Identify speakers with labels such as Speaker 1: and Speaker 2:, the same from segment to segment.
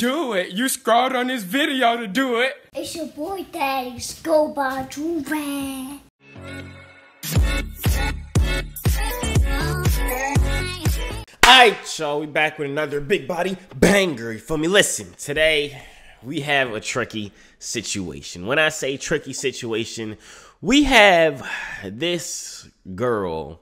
Speaker 1: Do it. You scrolled on this video to do it.
Speaker 2: It's your boy Daddy Scuba Durag.
Speaker 3: Alright, y'all, we back with another big body banger. You feel me? Listen, today we have a tricky situation. When I say tricky situation, we have this girl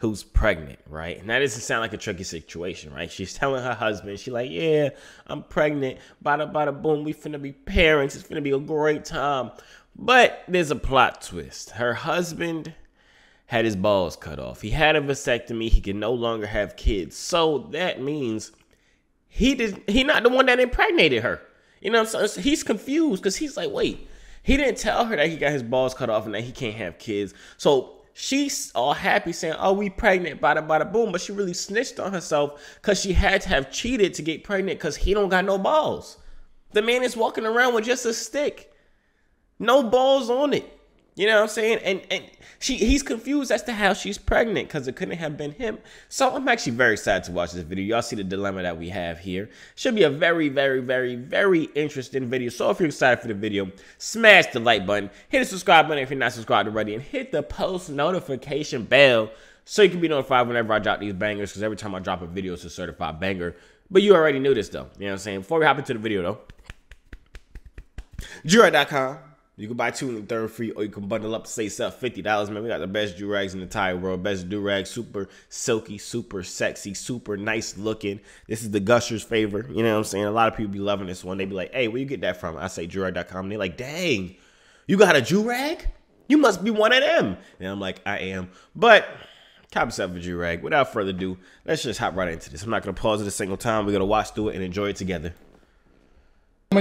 Speaker 3: who's pregnant, right? And that doesn't sound like a tricky situation, right? She's telling her husband, she like, yeah, I'm pregnant. Bada bada boom, we finna be parents. It's finna be a great time. But there's a plot twist. Her husband had his balls cut off. He had a vasectomy. He can no longer have kids. So that means he did he not the one that impregnated her. You know, so he's confused because he's like, wait, he didn't tell her that he got his balls cut off and that he can't have kids. So she's all happy saying, "Oh, we pregnant, bada bada boom," but she really snitched on herself because she had to have cheated to get pregnant because he don't got no balls. The man is walking around with just a stick, no balls on it. You know what I'm saying? And and she he's confused as to how she's pregnant because it couldn't have been him. So I'm actually very sad to watch this video. Y'all see the dilemma that we have here. Should be a very, very, very, very interesting video. So if you're excited for the video, smash the like button, hit the subscribe button if you're not subscribed already, and hit the post notification bell so you can be notified whenever I drop these bangers. Because every time I drop a video, it's a certified banger. But you already knew this though. You know what I'm saying? Before we hop into the video though, Joorag.com. You can buy two and the third free, or you can bundle up to say stuff $50, man. We got the best do-rags in the entire world. Best do-rag, super silky, super sexy, super nice looking. This is the Gushers' favor. You know what I'm saying? A lot of people be loving this one. They be like, hey, where you get that from? I say joorag.com. They're like, dang, you got a do-rag? You must be one of them. And I'm like, I am. But Cop yourself a Joorag. Without further ado, let's just hop right into this. I'm not going to pause it a single time. We're going to watch through it and enjoy it together.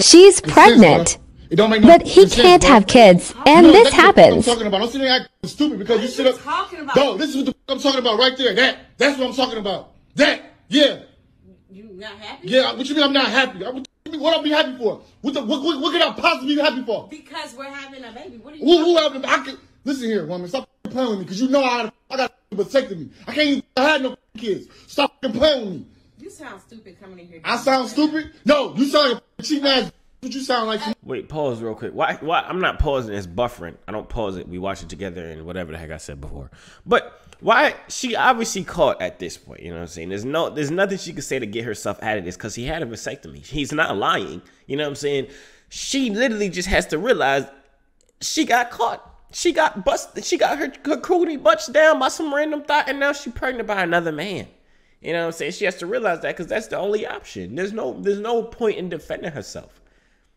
Speaker 4: She's pregnant.
Speaker 5: It don't make no
Speaker 4: But he
Speaker 5: sense,
Speaker 4: can't
Speaker 5: bro.
Speaker 4: have kids, and
Speaker 5: No,
Speaker 4: this
Speaker 5: that's what
Speaker 4: happens.
Speaker 5: I'm talking about. Don't sit there acting stupid because you sit up.
Speaker 6: talking about?
Speaker 5: No, this is what the f- I'm talking about right there. That. That's what I'm talking about. That. Yeah.
Speaker 6: You not happy?
Speaker 5: Yeah. What you mean I'm not happy? I- What, you mean- what I'll be happy for? What, the, what, what, what can I possibly be happy for?
Speaker 6: Because we're having a baby. What are you
Speaker 5: Who, who
Speaker 6: talking
Speaker 5: have, I can, listen here, woman. Stop f- playing with me because you know I, I got a vasectomy. I can't even I had no kids. Stop f- playing with me.
Speaker 6: You sound stupid coming in here.
Speaker 5: I sound stupid? No, you sound like a f- cheap ass. What you sound like?
Speaker 3: Wait, pause real quick. Why? Why? I'm not pausing. It's buffering. I don't pause it. We watch it together and whatever the heck I said before. But why? She obviously caught at this point. You know what I'm saying? There's no. There's nothing she could say to get herself out of this because he had a vasectomy. He's not lying. You know what I'm saying? She literally just has to realize she got caught. She got busted. She got her, her cootie butched down by some random thought, and now she's pregnant by another man. You know what I'm saying? She has to realize that because that's the only option. There's no. There's no point in defending herself.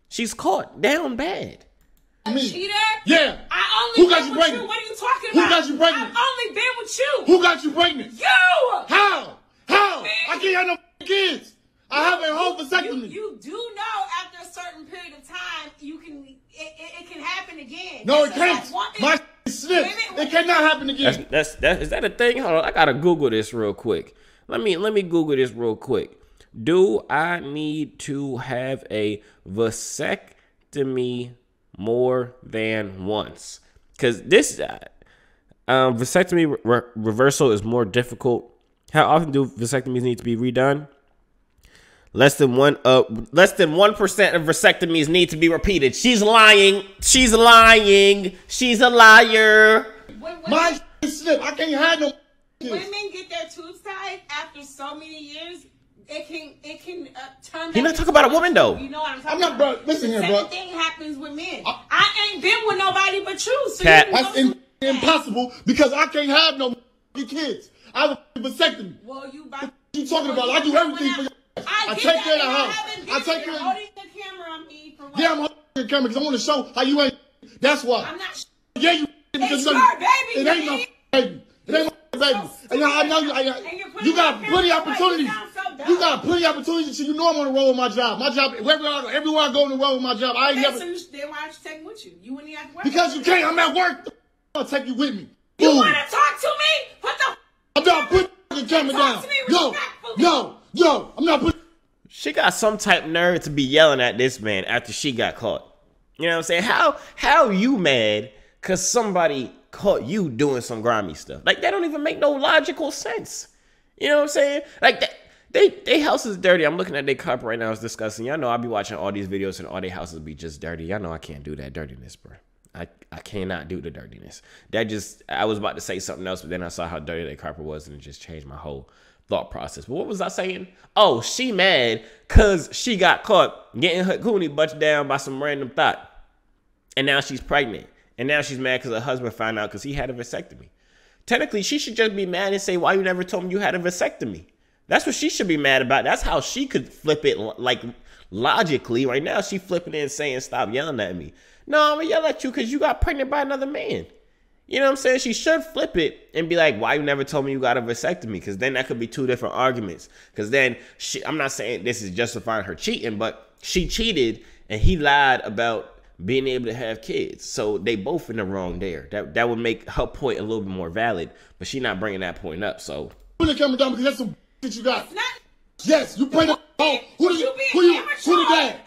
Speaker 3: She's caught down bad.
Speaker 5: Me.
Speaker 6: Cheater?
Speaker 5: Yeah.
Speaker 6: I only
Speaker 5: Who got
Speaker 6: been
Speaker 5: you
Speaker 6: with
Speaker 5: pregnant?
Speaker 6: you. What are you talking
Speaker 5: Who
Speaker 6: about?
Speaker 5: got you pregnant?
Speaker 6: I've only been with you.
Speaker 5: Who got you pregnant?
Speaker 6: You.
Speaker 5: How? How?
Speaker 6: Me.
Speaker 5: I can't have no kids. I have a whole
Speaker 6: You,
Speaker 5: vasectomy.
Speaker 6: you do know after a certain period of time you can it, it, it can happen again.
Speaker 5: no, it
Speaker 6: That's-
Speaker 5: can't.
Speaker 6: that's one.
Speaker 5: My is snipped.
Speaker 6: Wait a minute,
Speaker 5: It cannot happen again.
Speaker 3: That's that's that is that a thing? Hold on, I gotta Google this real quick. Let me let me Google this real quick. Do I need to have a vasectomy more than once? Because this uh, um, vasectomy re- reversal is more difficult. How often do vasectomies need to be redone? Less than one uh less than one percent of vasectomies need to be repeated. She's lying. She's lying. She's a liar.
Speaker 6: When, when
Speaker 5: My is snipped. I can't have no
Speaker 6: women get their tubes tied after so many years, it can it can uh, turn.
Speaker 3: He
Speaker 6: back
Speaker 3: not
Speaker 6: into
Speaker 3: talking about a woman, though.
Speaker 6: You know what I'm talking
Speaker 5: I'm not,
Speaker 6: about?
Speaker 5: bro. Listen
Speaker 6: the
Speaker 5: here,
Speaker 6: same thing happens with men. I, ain't been with nobody but you. So
Speaker 3: Cat.
Speaker 6: you know
Speaker 5: That's in, impossible because I can't have no kids. I have a vasectomy.
Speaker 6: Well, you about
Speaker 5: What you talking about? I do everything for you.
Speaker 6: I,
Speaker 5: I take care of the house. I take care of-
Speaker 6: holding the camera on me for what?
Speaker 5: Yeah, I'm holding the camera because I want to show how you ain't. That's why.
Speaker 6: I'm not.
Speaker 5: Yeah, you.
Speaker 6: It's
Speaker 5: you-
Speaker 6: your baby,
Speaker 5: It ain't no baby. It ain't no baby. And I, I know you.
Speaker 6: You're putting
Speaker 5: you got plenty opportunities.
Speaker 6: You sound so dumb.
Speaker 5: You got plenty opportunities. So you know I'm on the road with my job. My job. Everywhere I go, everywhere I go on the road with my job. I ain't
Speaker 6: Okay,
Speaker 5: never
Speaker 6: so you, then why don't you take me with you? You wouldn't even have to work.
Speaker 5: because you can't. I'm at work. I'll take you with me.
Speaker 6: You
Speaker 5: Boom.
Speaker 6: want to talk to me? Put the.
Speaker 5: I'm not putting the camera
Speaker 6: Talk
Speaker 5: down.
Speaker 6: to me
Speaker 5: No,
Speaker 6: respectfully.
Speaker 5: no, no. I'm not putting.
Speaker 3: She got some type nerve to be yelling at this man after she got caught. You know what I'm saying? How how you mad cause somebody caught you doing some grimy stuff? Like that don't even make no logical sense. You know what I'm saying? Like that they they house is dirty. I'm looking at their carpet right now. It's disgusting. Y'all know I be watching all these videos and all their houses be just dirty. Y'all know I can't do that dirtiness, bro. I, I cannot do the dirtiness. That just I was about to say something else, but then I saw how dirty their carpet was, and it just changed my whole thought process. But what was I saying? Oh, she mad cause she got caught getting her coonie butched down by some random thought, and now she's pregnant, and now she's mad cause her husband found out cause he had a vasectomy. Technically, she should just be mad and say, "Why you never told me you had a vasectomy?" That's what she should be mad about. That's how she could flip it like logically. Right now, she flipping it and saying, "Stop yelling at me." No, I'm gonna yell at you because you got pregnant by another man. You know what I'm saying? She should flip it and be like, "Why you never told me you got a vasectomy?" Because then that could be two different arguments. Because then she, I'm not saying this is justifying her cheating, but she cheated and he lied about being able to have kids. So they both in the wrong there. That that would make her point a little bit more valid. But she not bringing that point up. So
Speaker 5: Put the camera down because that's some that you got. Yes, you bring it home. Who the
Speaker 6: you
Speaker 5: who you who the dad?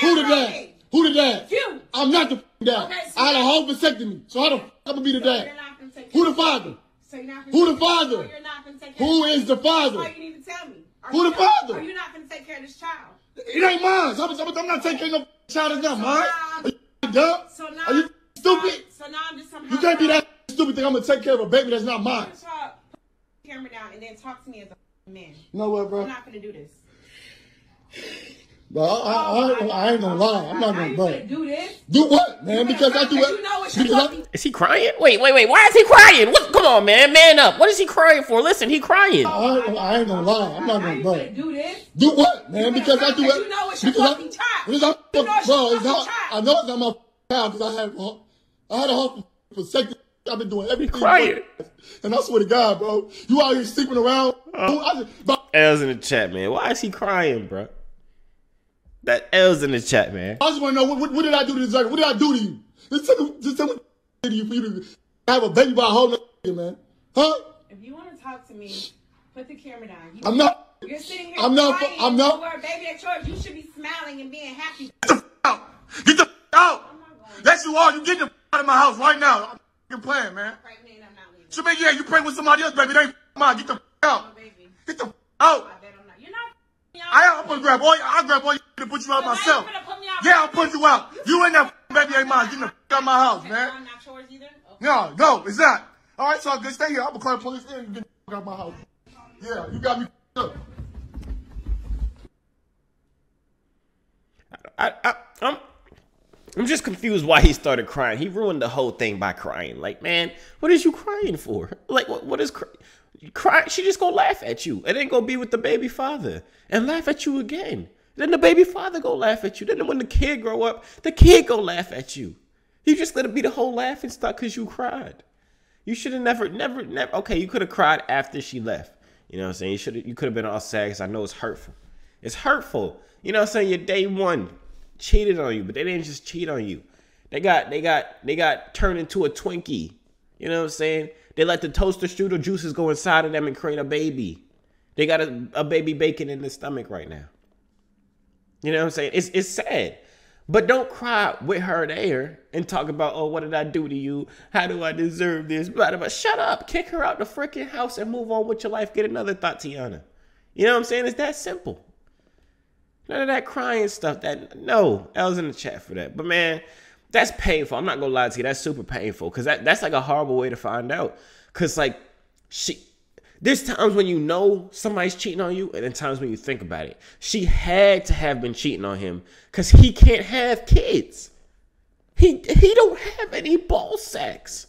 Speaker 5: Who the dad? Who the dad?
Speaker 6: You.
Speaker 5: I'm not the dad.
Speaker 6: Okay, so
Speaker 5: I had a whole vasectomy. So how the fuck I'm gonna be the
Speaker 6: So
Speaker 5: dad?
Speaker 6: you're not gonna take
Speaker 5: Who the father?
Speaker 6: So you're not gonna
Speaker 5: Who the father?
Speaker 6: so you're not gonna take care
Speaker 5: Who is the
Speaker 6: That's
Speaker 5: father?
Speaker 6: you need to tell me. Are
Speaker 5: Who the father?
Speaker 6: Are you not gonna take care of this child?
Speaker 5: It ain't mine. I'm, I'm, I'm not taking no child that's not mine. Are you dumb?
Speaker 6: So now,
Speaker 5: Are you stupid?
Speaker 6: So now I'm just somehow.
Speaker 5: You can't be that stupid thing. I'm gonna take care of a baby that's not mine.
Speaker 6: Camera down and then talk to me as a man.
Speaker 5: You know what,
Speaker 6: I'm not gonna do this.
Speaker 5: Bro, I, I, oh I, I ain't gonna lie. I'm not gonna,
Speaker 6: ain't
Speaker 5: bro.
Speaker 6: gonna do this.
Speaker 5: Do what, man? Because I do
Speaker 6: Because
Speaker 5: it.
Speaker 6: you know what you're
Speaker 5: Because I,
Speaker 3: is he crying? Wait, wait, wait. Why is he crying? What? Come on, man. Man up. What is he crying for? Listen, he crying.
Speaker 5: I, I ain't gonna lie. I'm not gonna,
Speaker 6: oh
Speaker 5: bro.
Speaker 6: gonna do this?
Speaker 5: Do what, man? Because I do
Speaker 6: Because
Speaker 5: it.
Speaker 6: you know it's your
Speaker 5: because
Speaker 6: fucking child.
Speaker 5: I'm,
Speaker 6: You know it's your
Speaker 5: not,
Speaker 6: fucking child.
Speaker 5: I know it's not my child because I had, I had a whole vasectomy. I've been doing everything.
Speaker 3: crying.
Speaker 5: And I swear to God, bro, you out here sleeping around.
Speaker 3: Uh.
Speaker 5: I just,
Speaker 3: L's in the chat, man. Why is he crying, bro? That L's in the chat, man.
Speaker 5: I just want to know what, what, what did I do to deserve it? What did I do to you? Just tell me, just tell me what I did to you for you to have a baby by a whole man. Huh?
Speaker 6: If you want to talk to me, put the camera down. You,
Speaker 5: I'm not.
Speaker 6: You're sitting here.
Speaker 5: I'm not-
Speaker 6: crying
Speaker 5: I'm not-
Speaker 6: over a baby at yours. You should be smiling and being happy.
Speaker 5: Get the f- out. Get the f- out. Yes, you are. You get the f- out of my house right now. I'm f***ing playing, man.
Speaker 6: Pregnant, I'm not leaving.
Speaker 5: So, man, yeah, you pray with somebody else, baby. They ain't f- mine. Get the f- out.
Speaker 6: Oh, baby.
Speaker 5: Get the f- out.
Speaker 6: I bet I'm not. You're not.
Speaker 5: I am gonna grab all. I'll grab all you to put you out
Speaker 6: So now you
Speaker 5: myself.
Speaker 6: put me out
Speaker 5: Yeah, I'll put you out. You and that f- baby ain't mine. Get the f- out of my house, man.
Speaker 6: I'm not yours either. Okay.
Speaker 5: No, no, it's not. All right, so I'm good. Stay here. I'm gonna call the police in and get the out of my house. Yeah, you got me up.
Speaker 3: I, I, I'm, I'm just confused why he started crying. He ruined the whole thing by crying. Like, man, what is you crying for? Like, what, what is cry? cry? She just gonna laugh at you and then go be with the baby father and laugh at you again. Then the baby father go laugh at you. Then when the kid grow up, the kid gonna laugh at you. You just it be the whole laughing stock because you cried. You should have never, never, never. Okay, you could have cried after she left. You know what I'm saying? You should. You could have been all sad because I know it's hurtful. It's hurtful. You know what I'm saying? Your day one cheated on you, but they didn't just cheat on you. They got, they got, they got turned into a Twinkie. You know what I'm saying? They let the toaster strudel juices go inside of them and create a baby. They got a, a baby bacon in the stomach right now. You know what I'm saying? It's it's sad. But don't cry with her there and talk about, oh, what did I do to you? How do I deserve this? Blah, blah. Shut up. Kick her out the freaking house and move on with your life. Get another Tatiana. You know what I'm saying? It's that simple. None of that crying stuff. That no, I was in the chat for that. But man, that's painful. I'm not gonna lie to you. That's super painful because that, that's like a horrible way to find out. Cause like she, there's times when you know somebody's cheating on you, and then times when you think about it. She had to have been cheating on him because he can't have kids. He he don't have any ball sacks.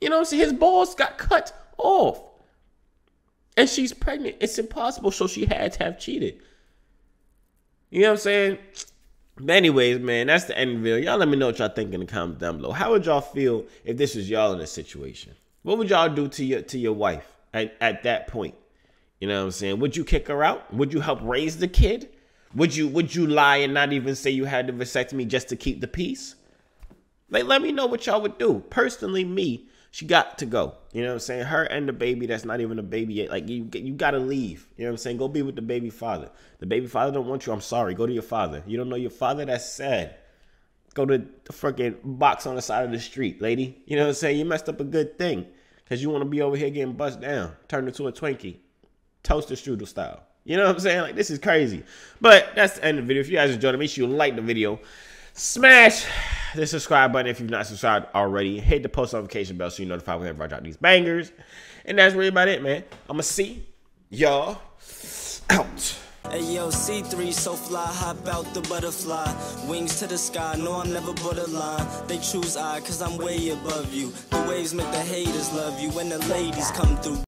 Speaker 3: You know, what his balls got cut off, and she's pregnant. It's impossible. So she had to have cheated. You know what I'm saying? But anyways, man, that's the end of the video. Y'all let me know what y'all think in the comments down below. How would y'all feel if this was y'all in this situation? What would y'all do to your to your wife at, at that point? You know what I'm saying? Would you kick her out? Would you help raise the kid? Would you would you lie and not even say you had the vasectomy just to keep the peace? Like, let me know what y'all would do. Personally, me, she got to go. You know what I'm saying? Her and the baby that's not even a baby yet. Like, you you gotta leave. You know what I'm saying? Go be with the baby father. The baby father don't want you. I'm sorry. Go to your father. You don't know your father? That's sad. Go to the freaking box on the side of the street, lady. You know what I'm saying? You messed up a good thing. Cause you want to be over here getting bust down. Turned into a Twinkie. Toaster strudel style. You know what I'm saying? Like this is crazy. But that's the end of the video. If you guys enjoyed it, make sure you like the video. Smash the subscribe button if you've not subscribed already. Hit the post notification bell so you're notified whenever I drop these bangers. And that's really about it, man. I'ma see y'all out.
Speaker 7: Hey yo, C3 so fly, hop out the butterfly. Wings to the sky, no, I'm never borderline. They choose I, cause I'm way above you. The waves make the haters love you when the ladies come through.